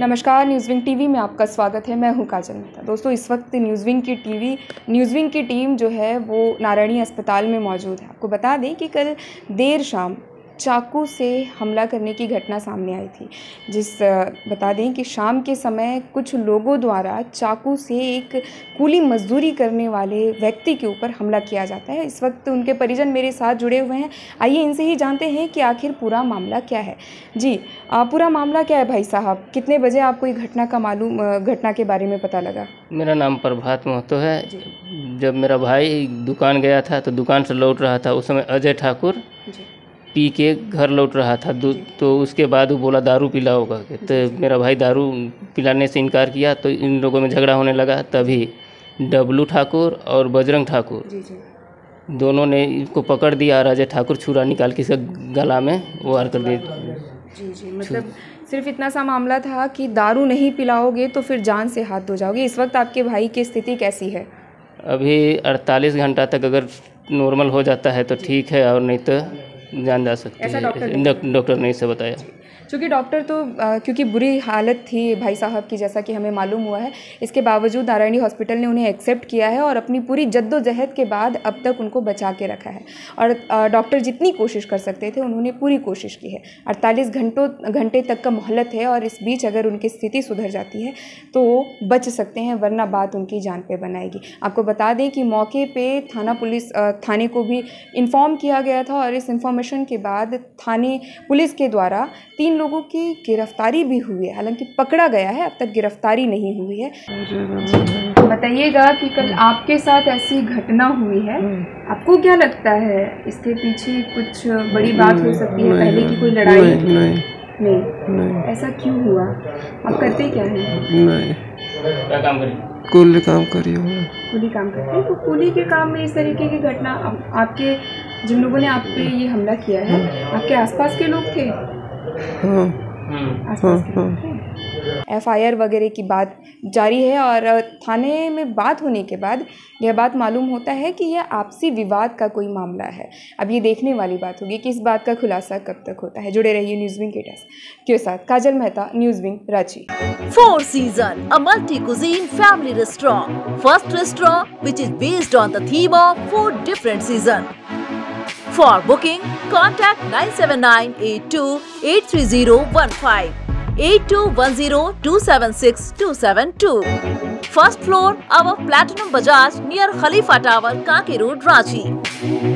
नमस्कार news wing TV में आपका स्वागत है। मैं हूँ काजल मेहता। दोस्तों, इस वक्त न्यूज़ विंग की टीवी न्यूज़ विंग की टीम जो है, वो नारायणी अस्पताल में मौजूद है। आपको बता दें कि कल देर शाम चाकू से हमला करने की घटना सामने आई थी। जिस बता दें कि शाम के समय कुछ लोगों द्वारा चाकू से एक कूली मजदूरी करने वाले व्यक्ति के ऊपर हमला किया जाता है। इस वक्त उनके परिजन मेरे साथ जुड़े हुए हैं। आइए इनसे ही जानते हैं कि आखिर पूरा मामला क्या है। जी पूरा मामला क्या है भाई साहब? कितने बजे आपको ये घटना का मालूम घटना के बारे में पता लगा? मेरा नाम प्रभात महतो है। जब मेरा भाई दुकान गया था तो दुकान से लौट रहा था। उस समय अजय ठाकुर पी के घर लौट रहा था। तो उसके बाद वो बोला दारू पिला होगा। तो मेरा भाई दारू पिलाने से इनकार किया तो इन लोगों में झगड़ा होने लगा। तभी डब्लू ठाकुर और बजरंग ठाकुर दोनों ने इसको पकड़ दिया। अजय ठाकुर छुरा निकाल के गला में वार कर दिया जी जी। मतलब सिर्फ़ इतना सा मामला था कि दारू नहीं पिलाओगे तो फिर जान से हाथ धो जाओगे। इस वक्त आपके भाई की स्थिति कैसी है? अभी 48 घंटा तक अगर नॉर्मल हो जाता है तो ठीक है और नहीं तो जान जा सकती है। डॉक्टर ने इसे बताया। चूँकि डॉक्टर तो क्योंकि बुरी हालत थी भाई साहब की जैसा कि हमें मालूम हुआ है इसके बावजूद नारायणी हॉस्पिटल ने उन्हें एक्सेप्ट किया है और अपनी पूरी जद्दोजहद के बाद अब तक उनको बचा के रखा है। और डॉक्टर जितनी कोशिश कर सकते थे उन्होंने पूरी कोशिश की है। अड़तालीस घंटों घंटे तक का मोहलत है और इस बीच अगर उनकी स्थिति सुधर जाती है तो वो बच सकते हैं वरना बात उनकी जान पे बनाएगी। आपको बता दें कि मौके पर थाना पुलिस थाने को भी इन्फॉर्म किया गया था और इस इन्फॉर्मेशन के बाद थाने पुलिस के द्वारा तीन लोगों की गिरफ्तारी भी हुई है। हालाँकि पकड़ा गया है अब तक गिरफ्तारी नहीं हुई है। बताइएगा कि कल आपके साथ ऐसी घटना हुई है। आपको क्या लगता है? इसके पीछे कुछ बड़ी बात हो सकती है पहले की कोई लड़ाई? नहीं, नहीं, नहीं। नहीं। ऐसा क्यों हुआ? आप करते क्या है? नहीं। क्या काम करिए? कुली काम करी कुली काम करते हैं? तो कुली के काम में इस तरीके की घटना आपके जिन लोगों ने आप पे ये हमला किया है आपके आसपास के लोग थे? एफ़ आई आर वगैरह की बात जारी है और थाने में बात होने के बाद यह बात मालूम होता है कि यह आपसी विवाद का कोई मामला है। अब ये देखने वाली बात होगी कि इस बात का खुलासा कब तक होता है। जुड़े रहिए न्यूज़ विंग के के साथ। Kajal Mehta news wing Ranchi. Four season a multi cuisine family restaurant first restaurant which is based on the theme of four different season For booking, contact 97982 8210 First floor, our Platinum Bajaj near Khalifa Tower, Kanki Road, Ranchi.